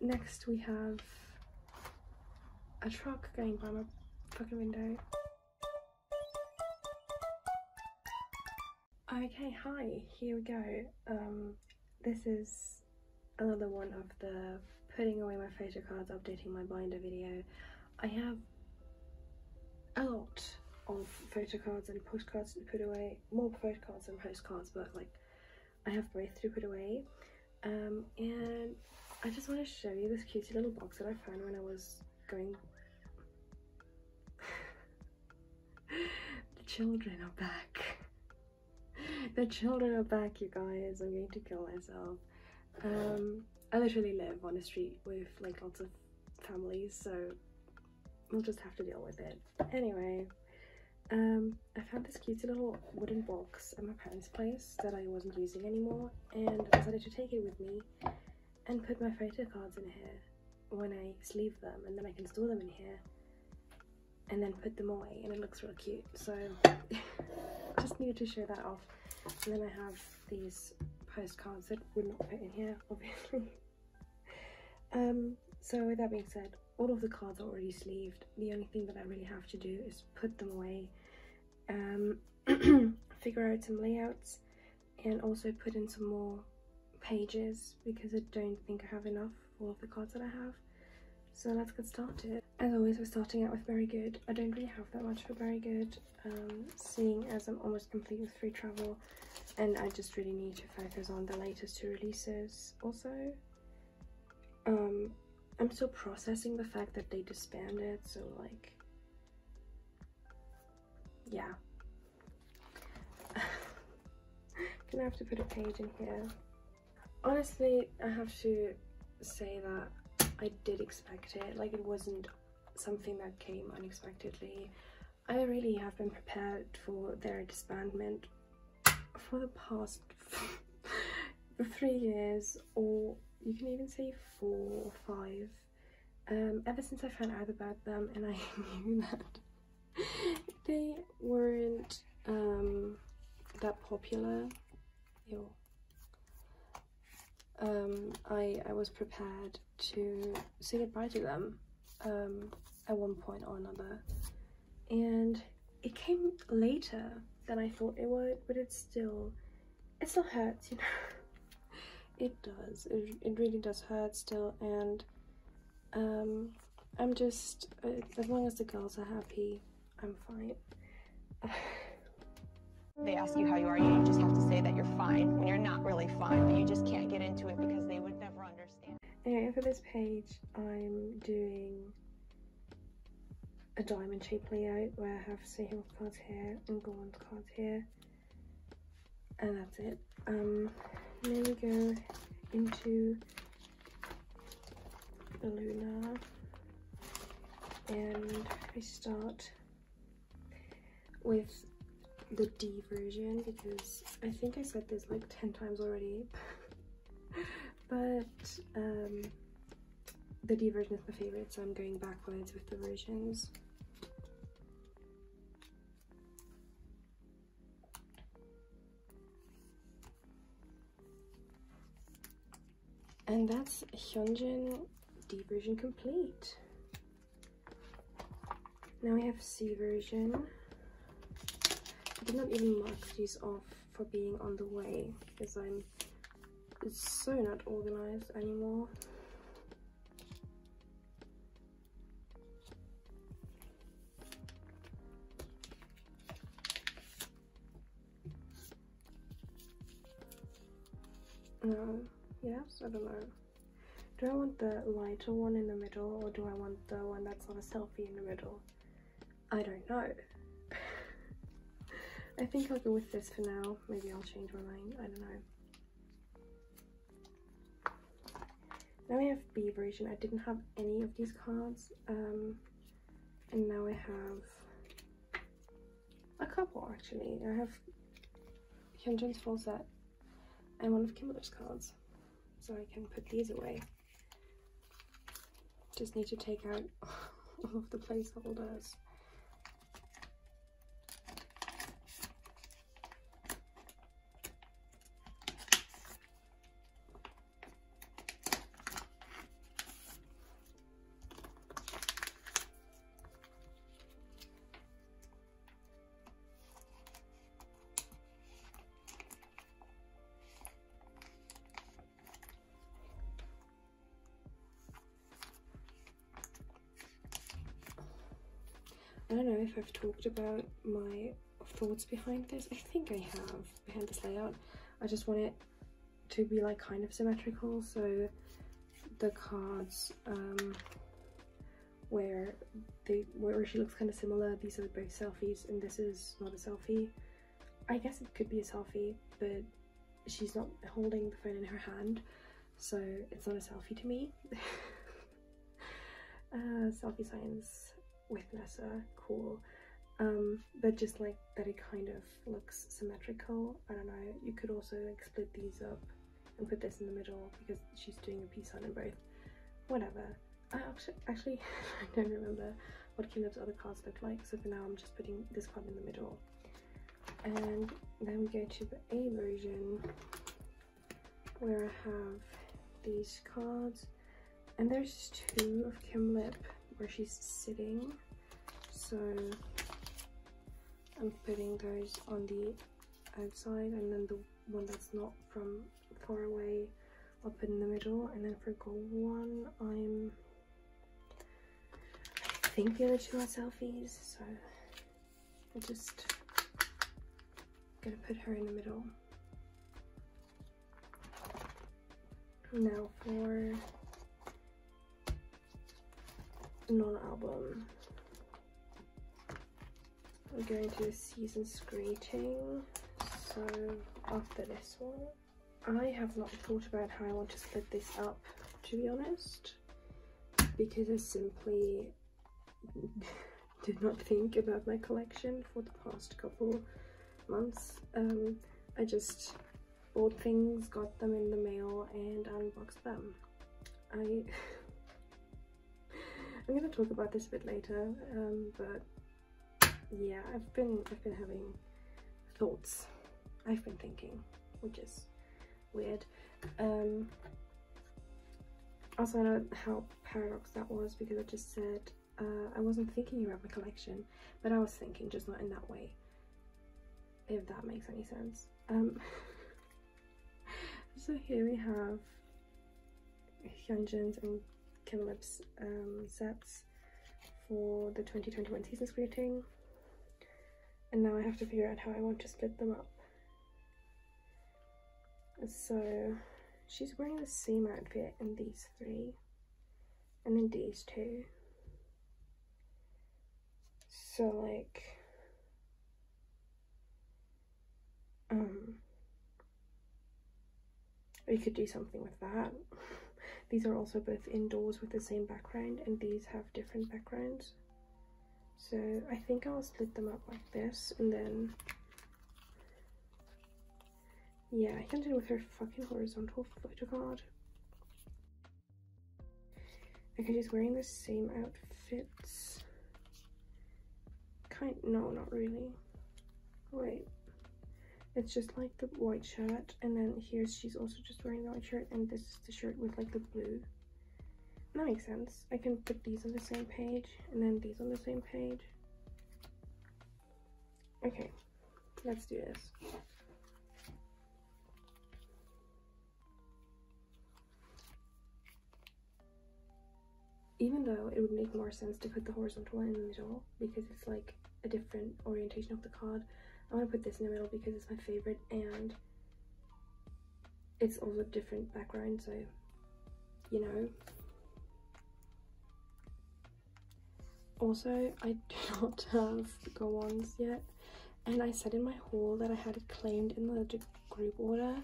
next we have a truck going by my fucking window. Okay, hi, here we go. Um, this is another one of the putting away my photo cards, updating my binder video. I have a lot of photo cards and postcards to put away, more photo cards than postcards, but like I have both to put away. Um, and I just want to show you this cutesy little box that I found when I was going. the children are back. the children are back, you guys. I'm going to kill myself. Um, I literally live on a street with like lots of families, so we'll just have to deal with it. Anyway, um, I found this cute little wooden box at my parents' place that I wasn't using anymore, and I decided to take it with me and put my photo cards in here when I sleeve them, and then I can store them in here and then put them away, and it looks real cute. So just needed to show that off. And then I have these postcards that would not fit in here, obviously. um, so with that being said, all of the cards are already sleeved. The only thing that I really have to do is put them away, um, figure out some layouts, and also put in some more pages because I don't think I have enough for all of the cards that I have. So let's get started. As always, we're starting out with Berry Good. I don't really have that much for Berry Good, um, seeing as I'm almost complete with Free Travel, and I just really need to focus on the latest two releases. Also, um, I'm still processing the fact that they disbanded, so like, yeah. Gonna have to put a page in here. Honestly, I have to say that I did expect it. Like, it wasn't something that came unexpectedly. I really have been prepared for their disbandment for the past three years, or you can even say four or five. Um, ever since I found out about them, and I knew that they weren't um, that popular. Um, I I was prepared to say goodbye to them um, at one point or another, and it came later than I thought it would, but it still it still hurts, you know. it does. It it really does hurt still, and um, I'm just uh, as long as the girls are happy, I'm fine. they ask you how you are, you just have to say that you're fine when you're not really fine, but you just can't get into it because they would never understand. Anyway, for this page, I'm doing a diamond shape layout where I have Sehil cards here and Gold cards here, and that's it. Um, then we go into LOONA, and we start with the D version because I think I said this like 10 times already. But um, the D version is my favorite so I'm going backwards with the versions. And that's Hyunjin D version complete. Now we have C version I did not even mark these off for being on the way because I'm so not organized anymore. No, yes, I don't know. Do I want the lighter one in the middle or do I want the one that's on a selfie in the middle? I don't know. I think I'll go with this for now. Maybe I'll change my mind. I don't know. Now we have B version. I didn't have any of these cards. Um, and now I have a couple actually. I have Hyunjin's full set and one of Kim Lip's cards. So I can put these away. Just need to take out all of the placeholders. I've talked about my thoughts behind this. I think I have behind this layout. I just want it to be like kind of symmetrical so the cards um, where they where she looks kind of similar these are both selfies and this is not a selfie I guess it could be a selfie but she's not holding the phone in her hand so it's not a selfie to me uh, selfie signs with Nessa cool. Um, but just like that it kind of looks symmetrical. I don't know. You could also like split these up and put this in the middle because she's doing a piece on them both. Whatever. I actually actually I don't remember what Caleb's other cards look like so for now I'm just putting this card in the middle. And then we go to the A version where I have these cards. And there's two of Kim Lip where she's sitting. So I'm putting those on the outside and then the one that's not from far away I'll put in the middle. And then for Gowon I'm I think the other two are selfies so I'm just gonna put her in the middle. Now for non-album we're going to season's greeting so after this one. I have not thought about how i want to split this up to be honest. Because i simply did not think about my collection for the past couple months. Um i just bought things got them in the mail and unboxed them. I i'm gonna talk about this a bit later um but yeah i've been i've been having thoughts. I've been thinking which is weird. Um also i know how paradox that was because i just said uh, i wasn't thinking about my collection but i was thinking just not in that way if that makes any sense. Um so here we have Hyunjin's and Kim Lip's um, sets for the 2021 season's greeting and now I have to figure out how I want to split them up. So she's wearing the same outfit in these three and then these two. So like um we could do something with that. These are also both indoors with the same background and these have different backgrounds. So I think I'll split them up like this and then yeah, I can do it with her fucking horizontal photo card. Okay, she's wearing the same outfits. Kind no, not really. Wait. It's just like the white shirt and then here she's also just wearing the white shirt and this is the shirt with like the blue that makes sense. I can put these on the same page and then these on the same page. Okay, let's do this. Even though it would make more sense to put the horizontal in the middle because it's like a different orientation of the card, I'm gonna put this in the middle because it's my favorite and it's also a different background so you know. Also i do not have Gowon's yet and i said in my haul that i had it claimed in the group order.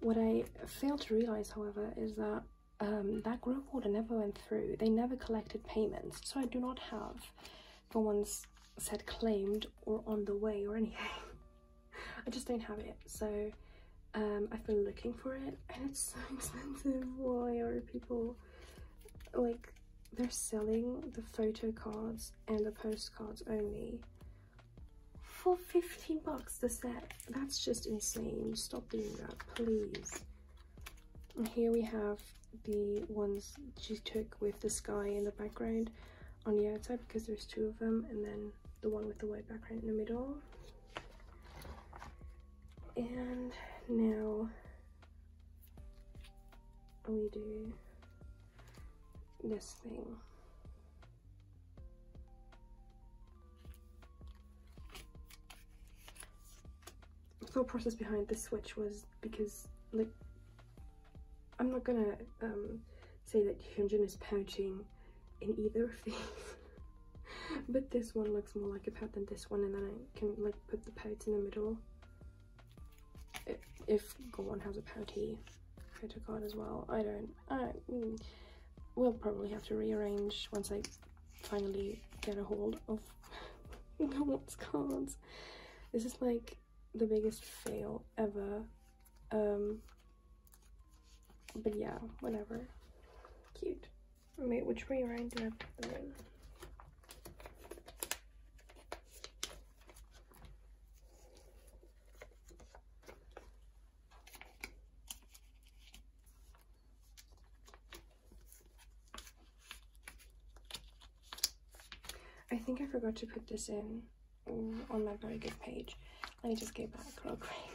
What i failed to realize however is that um, that group order never went through. They never collected payments so i do not have Gowon's said claimed or on the way or anything. I just don't have it. So um, i've been looking for it and it's so expensive. Why are people like they're selling the photo cards and the postcards only for 15 bucks the set. That's just insane. Stop doing that please. And here we have the ones she took with the sky in the background on the outside because there's two of them and then the one with the white background in the middle. And now we do this thing. The thought process behind this switch was because like I'm not gonna um, say that Hyunjin is pouching in either of these but this one looks more like a pout than this one and then I can like put the pouts in the middle. If, if has a pouty photo card as well. I don't I mm, we'll probably have to rearrange once I finally get a hold of Gowon's cards. This is like the biggest fail ever. Um but yeah whatever. Cute. Wait which way around do I put them in I think I forgot to put this in on my Berry Good page. Let me just go back real quick.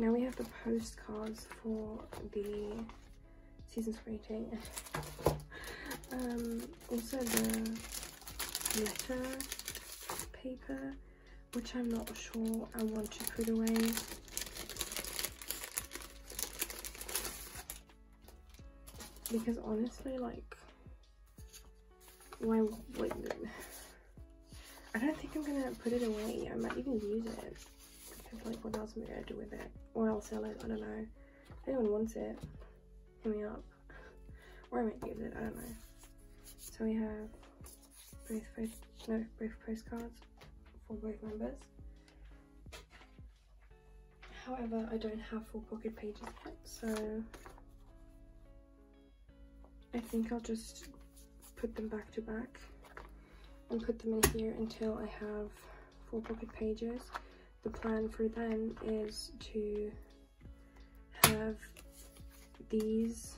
Now we have the postcards for the season's greeting. um, also the letter paper, which I'm not sure I want to put away. Because honestly, like, why, wait, I don't think I'm gonna put it away. I might even use it. Because, like, what else am I gonna do with it? Or I'll sell it, I don't know. If anyone wants it, hit me up. Or I might use it, I don't know. So we have both, both no, both postcards for both members. However, I don't have full pocket pages yet, so I think I'll just put them back to back and put them in here until I have four pocket pages. The plan for then is to have these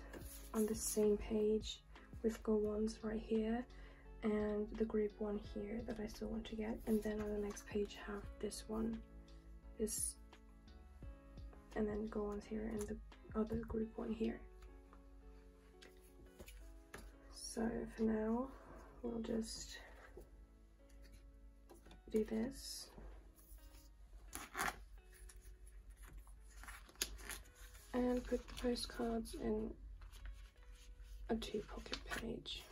on the same page with Gowon's right here and the group one here that I still want to get. And then on the next page have this one this and then Gowon's here and the other group one here. So for now we'll just do this and put the postcards in a two pocket page.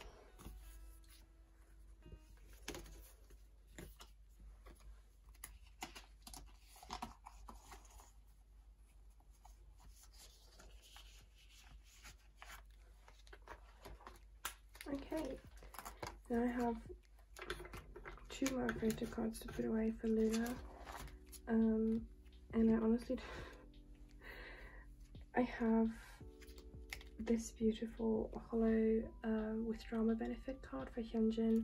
Okay, now I have two more photo cards to put away for LOONA. Um, and I honestly, I have this beautiful hollow um, Withdrama benefit card for Hyunjin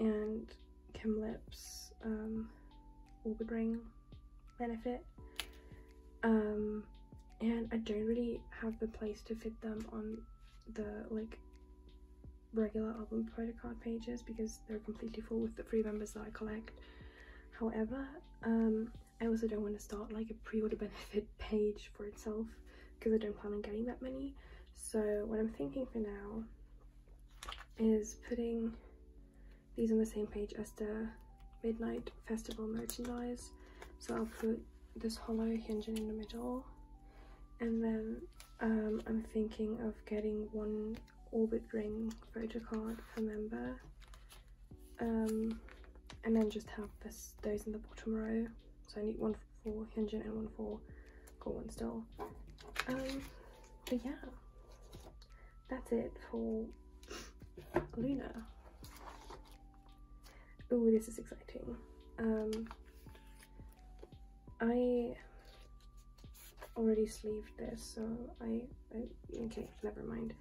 and Kim Lip's um, orbit ring benefit. Um, and I don't really have the place to fit them on the like regular album photo card pages because they're completely full with the free members that I collect. However, um, I also don't want to start like a pre-order benefit page for itself because I don't plan on getting that many. So what I'm thinking for now is putting these on the same page as the Midnight Festival merchandise. So I'll put this hollow Hyunjin in the middle and then um, I'm thinking of getting one orbit ring photo card per member um, and then just have this those in the bottom row so I need one for Hyunjin and one for Gowon still um, but yeah that's it for LOONA oh this is exciting Um, I already sleeved this, so I, I okay, never mind.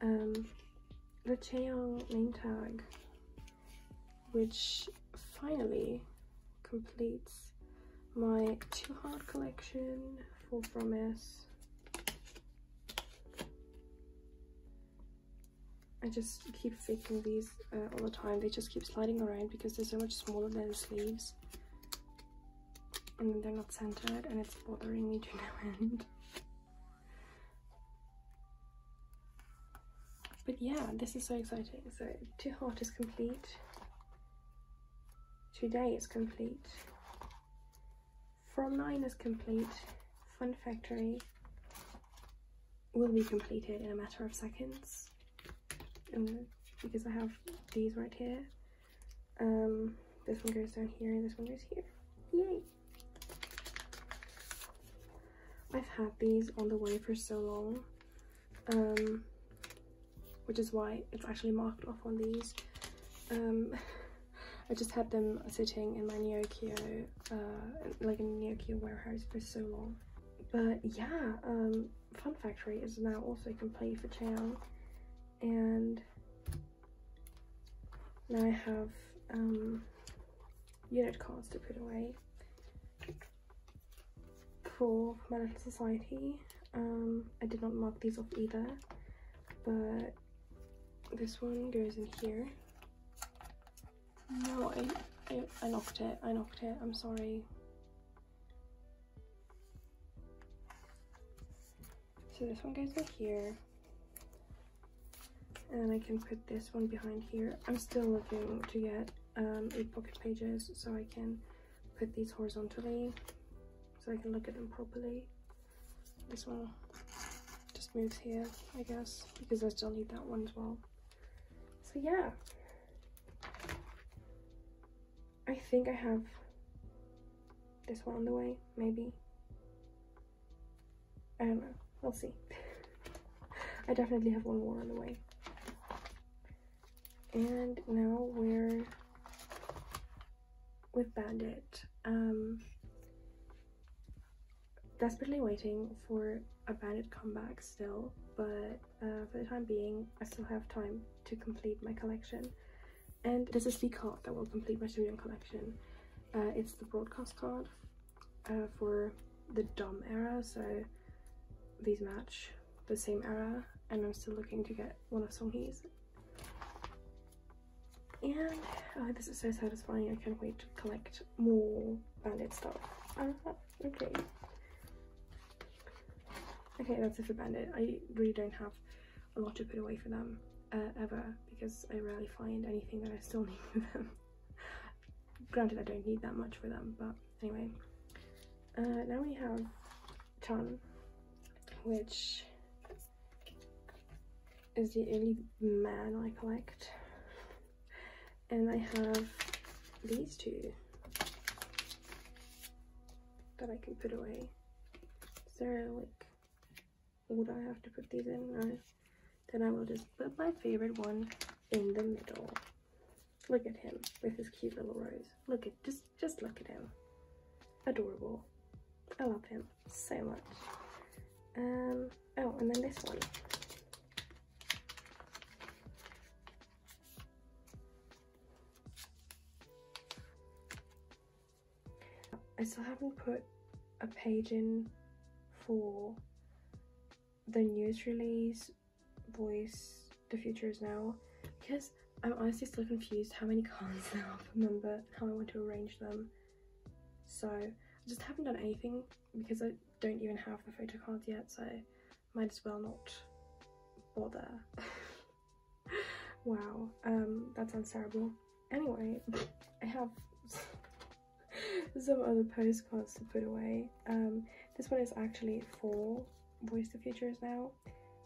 Um, the Chaeyoung name tag, which finally completes my To Heart collection for fromis. I just keep faking these uh, all the time. They just keep sliding around because they're so much smaller than the sleeves. And they're not centered and it's bothering me to no end. But yeah, this is so exciting. So To Heart is complete. Today is complete. fromis_9 is complete. Fun Factory will be completed in a matter of seconds because I have these right here. Um, this one goes down here, and this one goes here. Yay! I've had these on the way for so long, um, which is why it's actually marked off on these. Um, I just had them sitting in my Neokyo, uh, like in Neokyo warehouse for so long. But yeah, um, Fun Factory is now also complete for Chaeyoung and now I have um, unit cards to put away for my little society. Um, I did not mark these off either, but this one goes in here. No, I, I, I knocked it, I knocked it, I'm sorry. So this one goes in here and I can put this one behind here. I'm still looking to get um, eight pocket pages so I can put these horizontally so I can look at them properly. This one just moves here, I guess, because I still need that one as well. So yeah, I think I have this one on the way, maybe. I don't know, we'll see. I definitely have one more on the way and now we're with BVNDIT. Um, desperately waiting for a BVNDIT comeback still, but uh, for the time being, I still have time to complete my collection. And this is the card that will complete my studio collection. Uh, it's the broadcast card uh, for the Dumb era, so these match the same era, and I'm still looking to get one of Songhee's and uh, this is so satisfying. I can't wait to collect more BVNDIT stuff. Uh, okay. Okay, that's it for BVNDIT. I really don't have a lot to put away for them uh, ever because I rarely find anything that I still need for them. Granted, I don't need that much for them, but anyway. Uh, now we have Chan, which is the only man I collect and I have these two that I can put away. Is there like, would I have to put these in? No. Then I will just put my favorite one in the middle. Look at him with his cute little rose. Look at, just, just look at him. Adorable. I love him so much. Um, oh, and then this one. I still haven't put a page in for the news release voice the future is now because I'm honestly still confused how many cards there are per member how I want to arrange them. So I just haven't done anything because I don't even have the photo cards yet so might as well not bother. Wow um that sounds terrible. Anyway I have some other postcards to put away. Um, this one is actually for Voice the Futures now.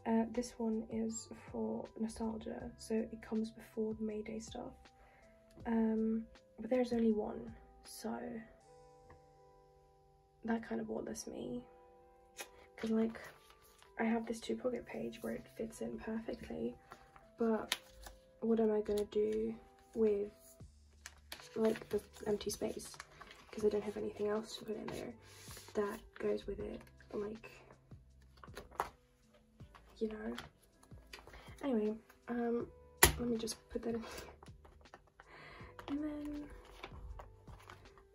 Uh, this one is for nostalgia, so it comes before the Mayday stuff. Um, but there's only one, so that kind of bothers me. Because, like, I have this two pocket page where it fits in perfectly, but what am I gonna do with like the empty space because I don't have anything else to put in there that goes with it like you know. Anyway um let me just put that in and then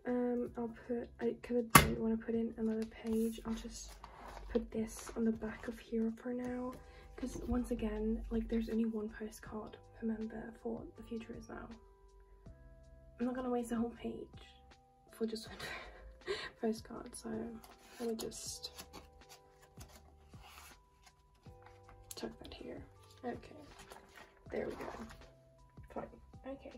um I'll put I because I don't want to put in another page I'll just put this on the back of here for now. Because once again like there's only one postcard per member for the future is now I'm not gonna waste a whole page for just one postcard so let me just tuck that here. Okay. There we go. Fine. Okay.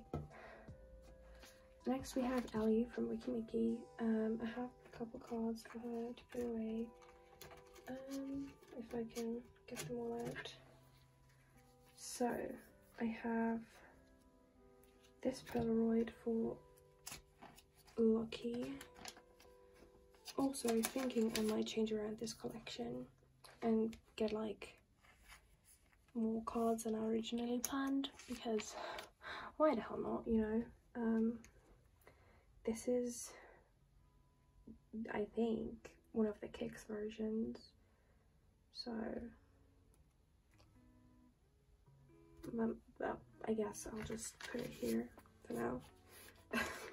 Next we have Elly from Weki Meki um I have a couple cards for her to put away. Um if I can get them all out. So I have this Polaroid for Lucky also thinking I might change around this collection and get like more cards than I originally planned because why the hell not, you know? Um, this is, I think, one of the Kicks versions, so um, I guess I'll just put it here for now.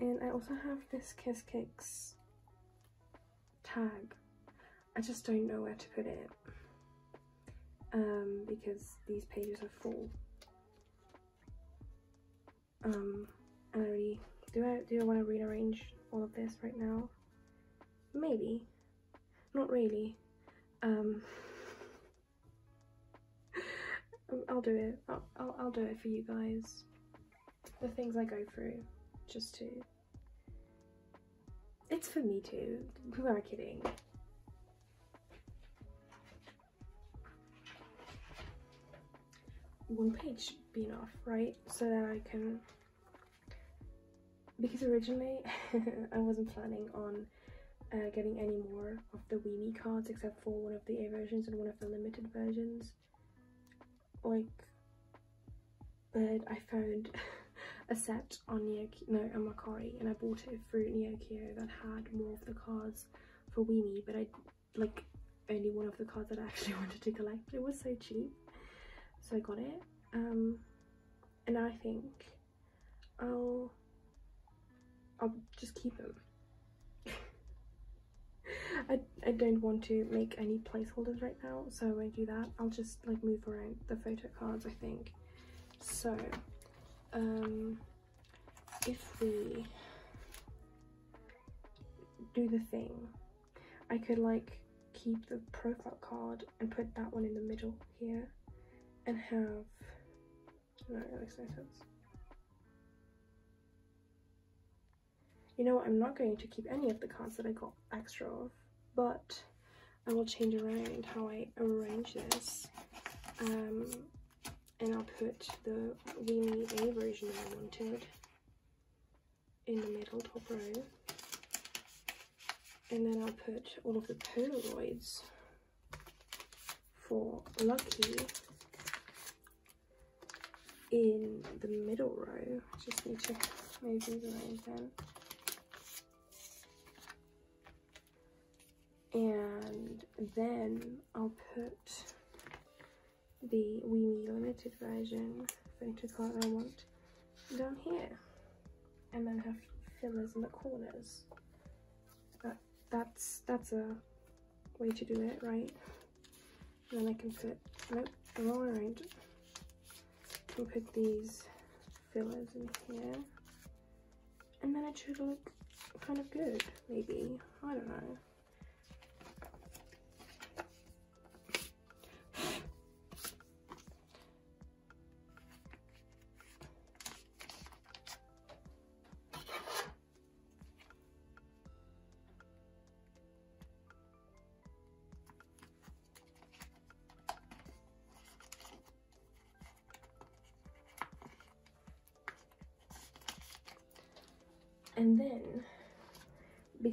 and I also have this Kiss Kicks tag. I just don't know where to put it um, because these pages are full. Um, and I really do I do I want to rearrange all of this right now? Maybe, not really. Um, I'll do it. I'll, I'll I'll do it for you guys. The things I go through, just to. It's for me too. Who am I kidding? one page should be enough, right? So that I can, because originally I wasn't planning on uh, getting any more of the WEME cards except for one of the A versions and one of the limited versions. Like, but I found a set on Neokyo, no, on Mercari, and I bought it through Neokyo that had more of the cards for WEME, but I, like, only one of the cards that I actually wanted to collect. It was so cheap so I got it. Um and I think I'll I'll just keep them. I, I don't want to make any placeholders right now so I won't do that. I'll just like move around the photo cards I think. So um if we do the thing I could like keep the profile card and put that one in the middle here and have no that makes no sense. You know what? I'm not going to keep any of the cards that i got extra of but i will change around how i arrange this. Um and i'll put the WEME a version i wanted in the middle top row and then i'll put all of the polaroids for lucky in the middle row. Just need to move these around then. And then I'll put the WEME limited version photo card I want down here. And then have fillers in the corners. That that's that's a way to do it, right? And then I can put nope, the wrong around can put these fillers in here and then it should look kind of good maybe i don't know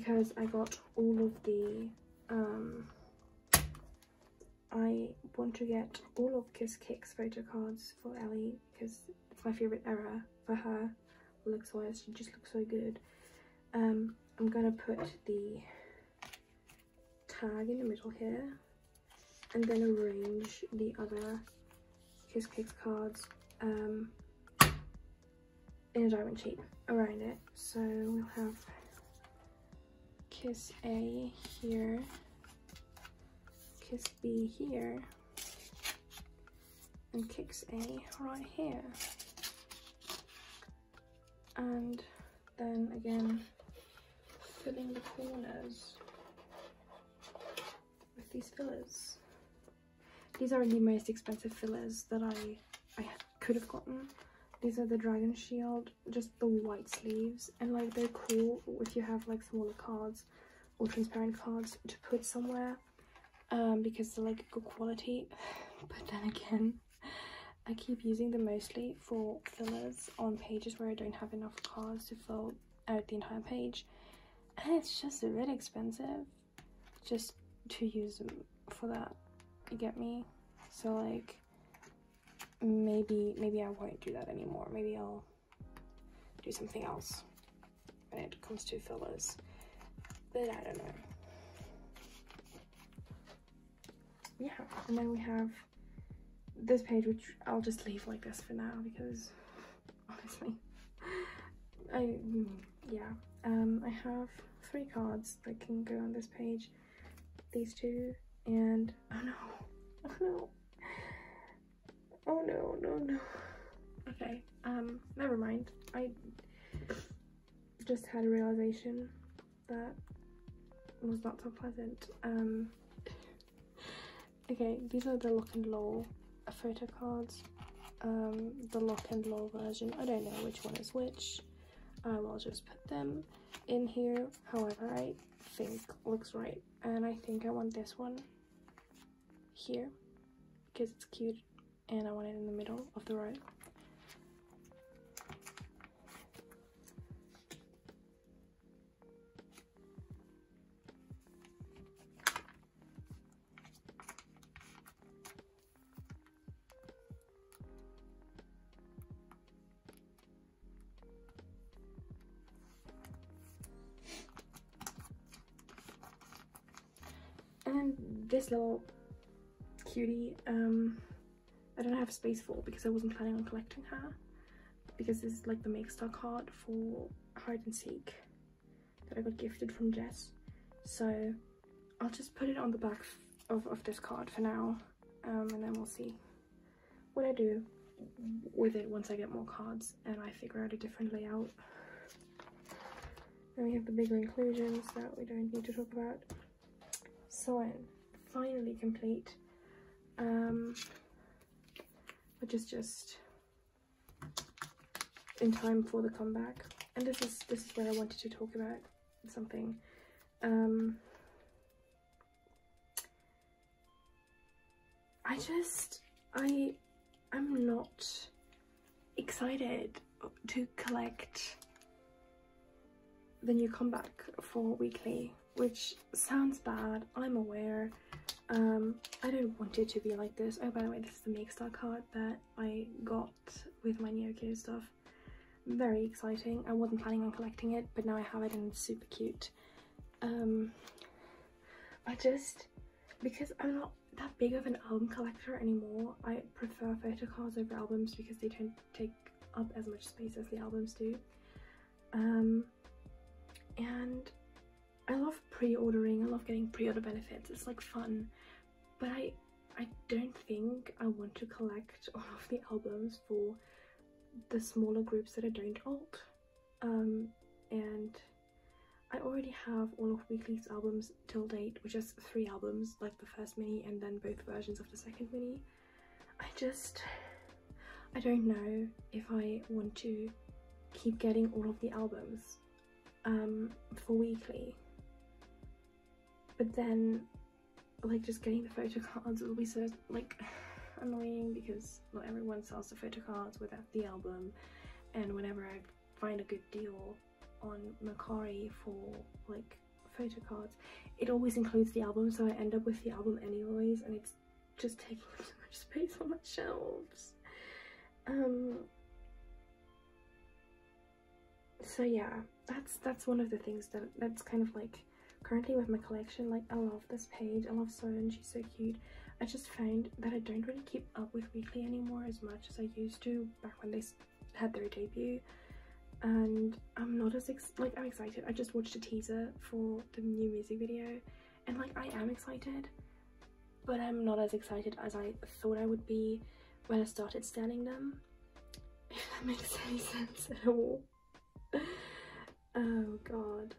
because I got all of the um I want to get all of Kiss Kicks photo cards for Elly because it's my favorite era for her looks wise she just looks so good. Um i'm gonna put the tag in the middle here and then arrange the other kiss Kicks cards um in a diamond shape around it. So we'll have kiss a here kiss b here and kicks A right here. And then again, filling the corners with these fillers. These are the most expensive fillers that I, I could have gotten. These are the Dragon Shield, just the white sleeves. And like they're cool if you have like smaller cards or transparent cards to put somewhere um, because they're like good quality. But then again, I keep using them mostly for fillers on pages where I don't have enough cards to fill out the entire page and it's just a bit expensive just to use them for that you get me so like maybe maybe I won't do that anymore maybe I'll do something else when it comes to fillers but I don't know yeah and then we have this page, which I'll just leave like this for now because honestly, I mm, yeah. Um, I have three cards that can go on this page. These two and oh no, oh no, oh no, no, no. Okay, um, never mind. I just had a realization that was not so pleasant. Um, okay, these are the Lock End LOL photo cards um, the Lock End LOL version i don't know which one is which um, i'll just put them in here however i think looks right and i think i want this one here because it's cute and i want it in the middle of the row. And this little cutie um i don't have space for because i wasn't planning on collecting her. Because this is like the Makestar card for hide and seek that i got gifted from jess. So i'll just put it on the back of, of this card for now. Um, and then we'll see what i do with it once i get more cards and i figure out a different layout. Then we have the bigger inclusions that we don't need to talk about. So I'm finally complete. Um which is just in time for the comeback. And this is this is where I wanted to talk about something. Um I just I I'm not excited to collect the new comeback for Weeekly which sounds bad i'm aware um i don't want it to be like this. Oh by the way this is the Makestar card that i got with my Neo stuff. Very exciting. I wasn't planning on collecting it but now i have it and it's super cute. Um i just because i'm not that big of an album collector anymore i prefer photo cards over albums because they don't take up as much space as the albums do. Um and I love pre-ordering, I love getting pre-order benefits, it's like fun, but I I don't think I want to collect all of the albums for the smaller groups that I don't alt. Um, and I already have all of Weeekly's albums till date, which is three albums, like the first mini and then both versions of the second mini. I just, I don't know if I want to keep getting all of the albums um, for Weekly but then like just getting the photo cards will be so like annoying because not everyone sells the photo cards without the album. And whenever I find a good deal on Mercari for like photo cards it always includes the album so I end up with the album anyways and it's just taking so much space on my shelves. Um so yeah, that's that's one of the things that that's kind of like currently with my collection. Like I love this page. I love Soyeon. She's so cute. I just found that I don't really keep up with Weeekly anymore as much as I used to back when they had their debut. And I'm not as like I'm excited. I just watched a teaser for the new music video, and like I am excited, but I'm not as excited as I thought I would be when I started standing them. If that makes any sense at all. oh god.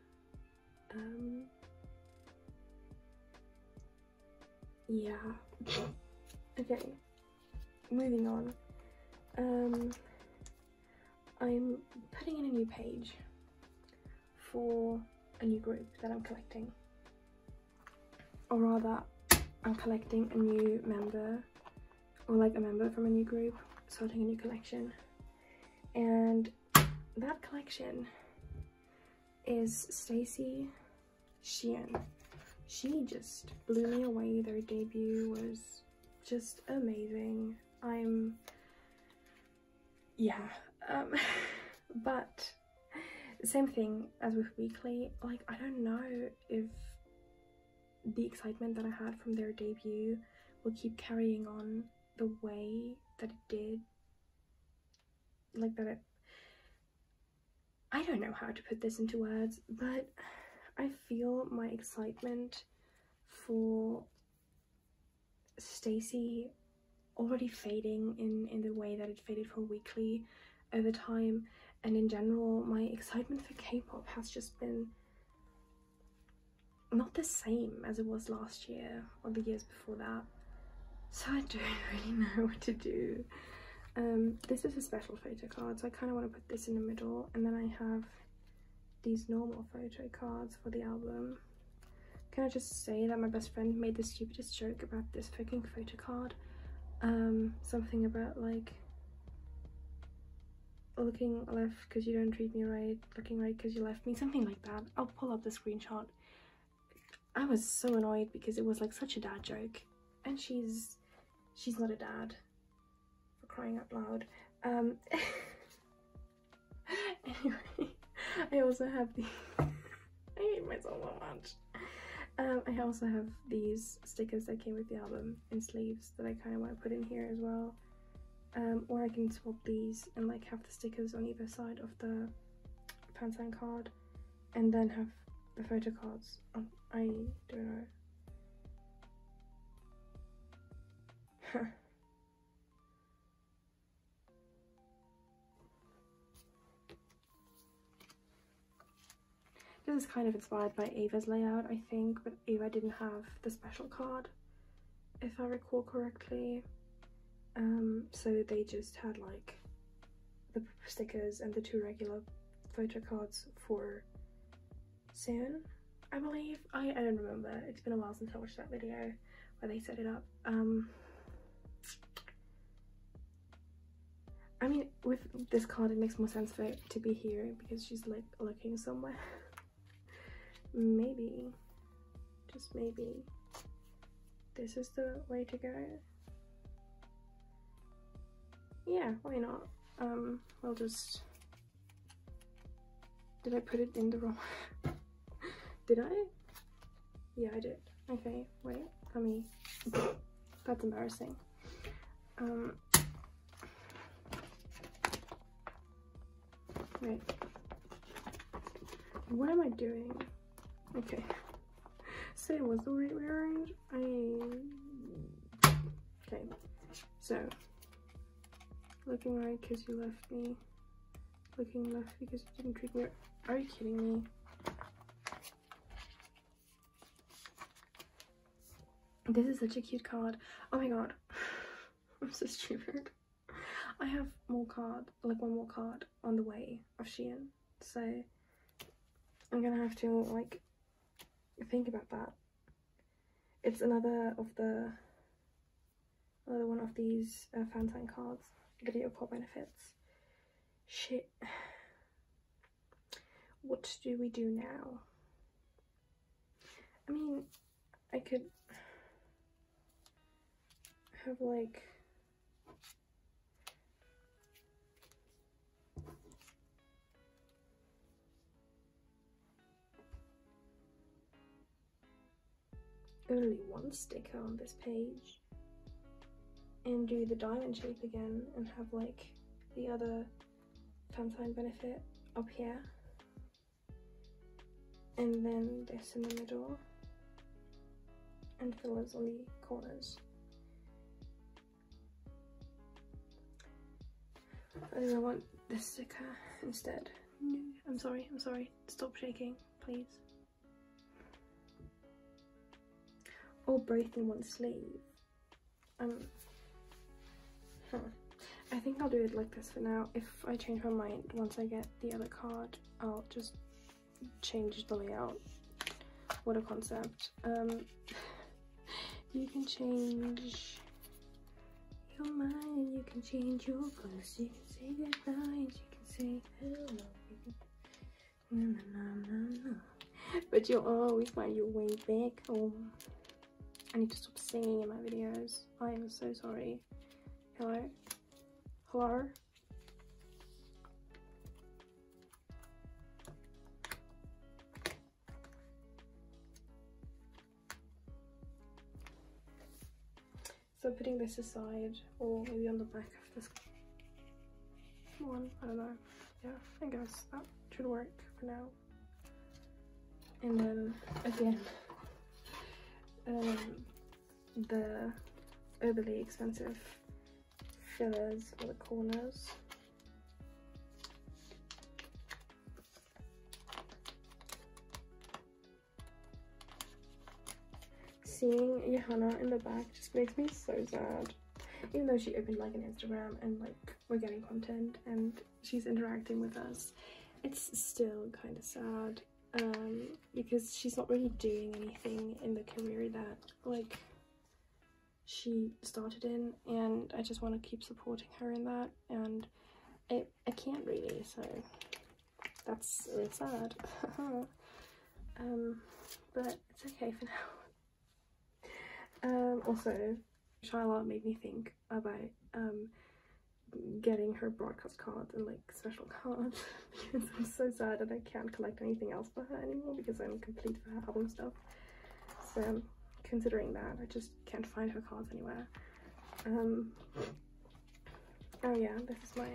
Um yeah. okay. Moving on. Um I'm putting in a new page for a new group that I'm collecting. Or rather, I'm collecting a new member or like a member from a new group, starting a new collection. And that collection is STAYC Sieun. She just blew me away. Their debut was just amazing. I'm yeah, um, but same thing as with Weeekly. Like I don't know if the excitement that I had from their debut will keep carrying on the way that it did like that it I don't know how to put this into words but I feel my excitement for STAYC already fading in in the way that it faded for Weeekly over time and in general my excitement for K-pop has just been not the same as it was last year or the years before that so I don't really know what to do. Um, this is a special photo card, so I kind of want to put this in the middle, and then I have these normal photo cards for the album. Can I just say that my best friend made the stupidest joke about this fucking photo card? Um, something about like looking left because you don't treat me right, looking right because you left me, something like that. I'll pull up the screenshot. I was so annoyed because it was like such a dad joke and she's she's not a dad for crying out loud um anyway i also have the i hate myself so much. Um i also have these stickers that came with the album in sleeves that i kind of want to put in here as well. Um or i can swap these and like have the stickers on either side of the sign card and then have the photo cards on i don't know this is kind of inspired by Ava's layout, I think, but Ava didn't have the special card, if I recall correctly. Um, so they just had like the stickers and the two regular photo cards for Sieun, I believe. I, I don't remember. It's been a while since I watched that video where they set it up. Um, I mean, with this card, it makes more sense for it to be here because she's like looking somewhere. maybe, just maybe, this is the way to go. Yeah, why not? Um, I'll just. Did I put it in the wrong? did I? Yeah, I did. Okay, wait, let me. That's embarrassing. Um, Wait. What am I doing? Okay. Say was the right way around. I. Okay. So. Looking right because you left me. Looking left because you didn't treat me. Are you kidding me? This is such a cute card. Oh my god. I'm so stupid. I have more card, like one more card on the way of Sieun, so I'm gonna have to like think about that. It's another of the another one of these uh, fan sign cards, video call benefits. Shit. What do we do now? I mean, I could have like one sticker on this page and do the diamond shape again and have like the other sign benefit up here and then this in the middle and fillers on the corners. I think I want this sticker instead. No, I'm sorry, I'm sorry. Stop shaking, please. Or both in one sleeve. Um, huh. I think I'll do it like this for now. If I change my mind once I get the other card, I'll just change the layout. What a concept. Um, you can change your mind, you can change your clothes, you can say goodbyes, you can say hello, you can... No, no, no, no, no. But you'll always find your way back home. I need to stop singing in my videos. I am so sorry. Hello? Hello? So putting this aside, or maybe on the back of this one, I don't know. Yeah, I guess that should work for now. And then again, um, the overly expensive fillers for the corners. Seeing Johanna in the back just makes me so sad. Even though she opened like an Instagram and like we're getting content and she's interacting with us, it's still kind of sad um, because she's not really doing anything in the career that like she started in and I just want to keep supporting her in that and I, I can't really so that's really sad. Um, but it's okay for now. Um, also Shyla made me think about um, getting her broadcast cards and like special cards because I'm so sad that I can't collect anything else for her anymore because I'm complete for her album stuff. So considering that I just can't find her cards anywhere. Um oh yeah this is my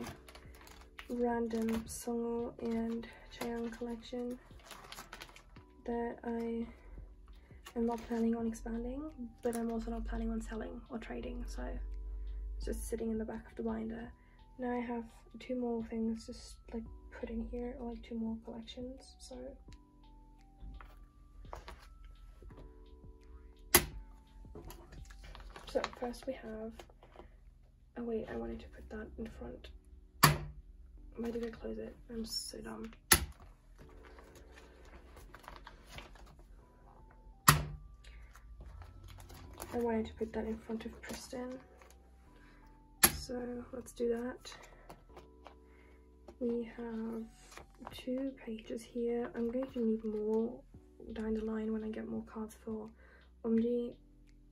random Seungwoo and Chaeyoung collection that I am not planning on expanding but I'm also not planning on selling or trading so just sitting in the back of the binder now I have two more things just like put in here or like two more collections so So first we have, oh wait, I wanted to put that in front. Why did I close it? I'm so dumb. I wanted to put that in front of Tristan. So let's do that. We have two pages here. I'm going to need more down the line when I get more cards for Umji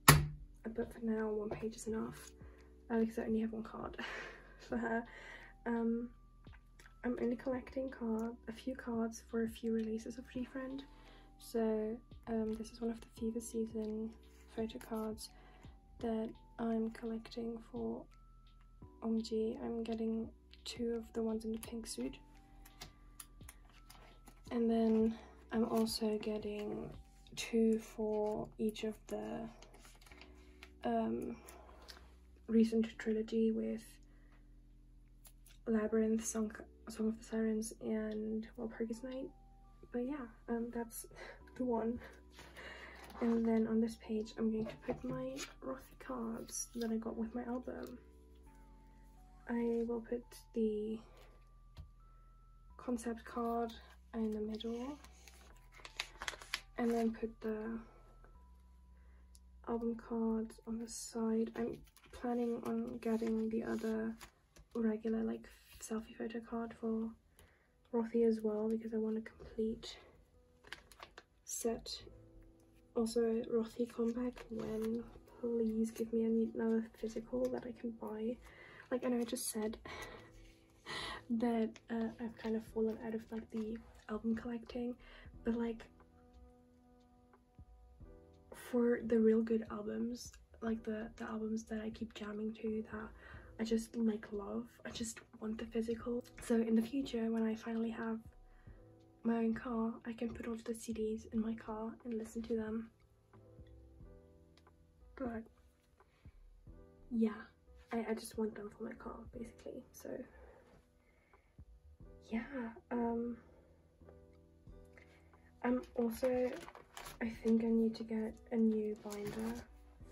but for now one page is enough uh, because I only have one card for her. Um, I'm only collecting card a few cards for a few releases of GFriend. So um, this is one of the Fever Season photo cards that I'm collecting for Umji. I'm getting two of the ones in the pink suit. And then I'm also getting two for each of the um, recent trilogy with Labyrinth, Song, Song of the Sirens, and well, Walpurgis Night. But yeah, um, that's the one. And then on this page, I'm going to put my Rothy cards that I got with my album. I will put the concept card in the middle and then put the album card on the side. I'm planning on getting the other regular like selfie photo card for Rothy as well because I want a complete set. Also, Rothy comeback when please give me another physical that I can buy. Like I know I just said that uh, I've kind of fallen out of like the album collecting, but like for the real good albums, like the the albums that I keep jamming to that I just like love. I just want the physical. So in the future, when I finally have my own car, I can put all the CDs in my car and listen to them. But yeah, I, I just want them for my car basically. So yeah, um, I'm also, I think I need to get a new binder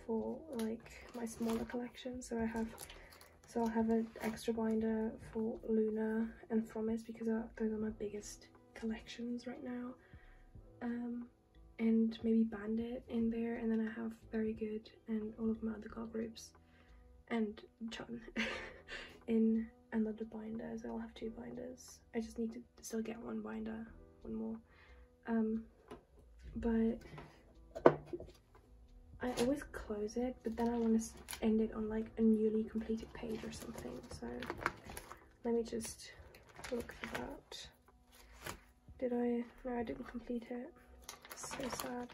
for like my smaller collection. So I have so I'll have an extra binder for LOONA and fromis because uh, those are my biggest collections right now. Um, and maybe BVNDIT in there and then I have Berry Good and all of my other girl groups and Chun in another binder so I'll have two binders. I just need to still get one binder, one more. Um, but I always close it, but then I want to end it on like a newly completed page or something. So let me just look for that. Did I? No, I didn't complete it. So sad.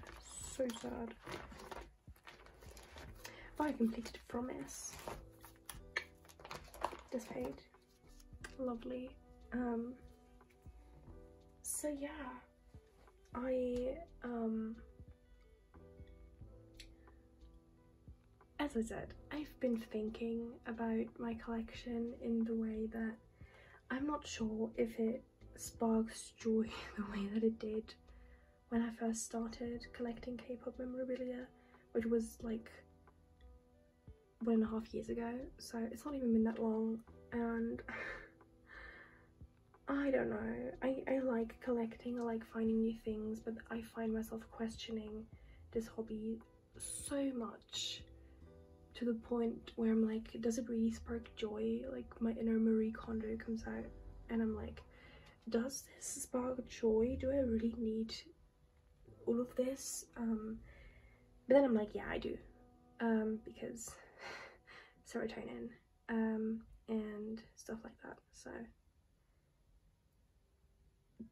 So sad. Oh, I completed fromis. This page. Lovely. Um. So yeah, I um as I said, I've been thinking about my collection in the way that I'm not sure if it sparks joy the way that it did when I first started collecting K-pop memorabilia, which was like one and a half years ago, so it's not even been that long, and I don't know, I, I like collecting, I like finding new things, but I find myself questioning this hobby so much to the point where I'm like, does it really spark joy? Like my inner Marie Kondo comes out and I'm like, does this spark joy? Do I really need all of this? Um, but then I'm like, yeah, I do. Um, because serotonin um, and stuff like that. So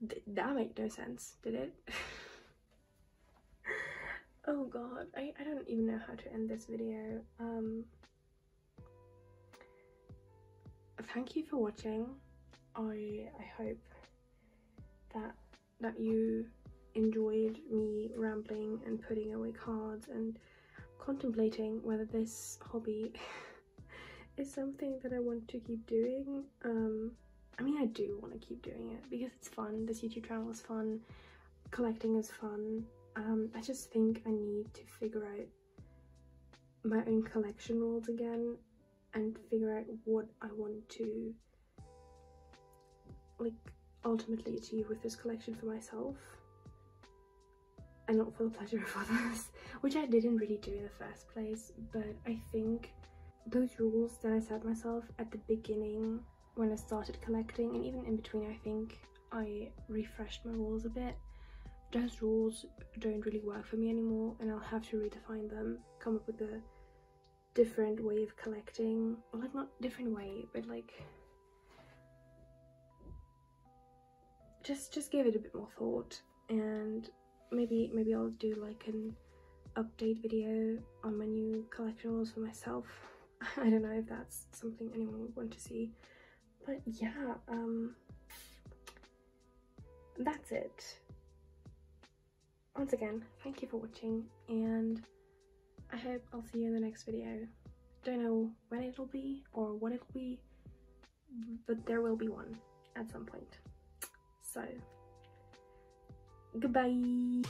th that made no sense, did it? oh god I, I don't even know how to end this video um thank you for watching i i hope that that you enjoyed me rambling and putting away cards and contemplating whether this hobby is something that i want to keep doing. Um i mean i do want to keep doing it because it's fun. This youtube channel is fun. Collecting is fun. Um, I just think I need to figure out my own collection rules again and figure out what I want to like ultimately achieve with this collection for myself and not for the pleasure of others which I didn't really do in the first place but I think those rules that I set myself at the beginning when I started collecting and even in between I think I refreshed my rules a bit those rules don't really work for me anymore and I'll have to redefine them, come up with a different way of collecting, or like not different way, but like just just give it a bit more thought and maybe maybe I'll do like an update video on my new collection rules for myself. I don't know if that's something anyone would want to see. But yeah, um that's it once again, thank you for watching and I hope I'll see you in the next video. Don't know when it'll be or what it'll be, but there will be one at some point. So, goodbye!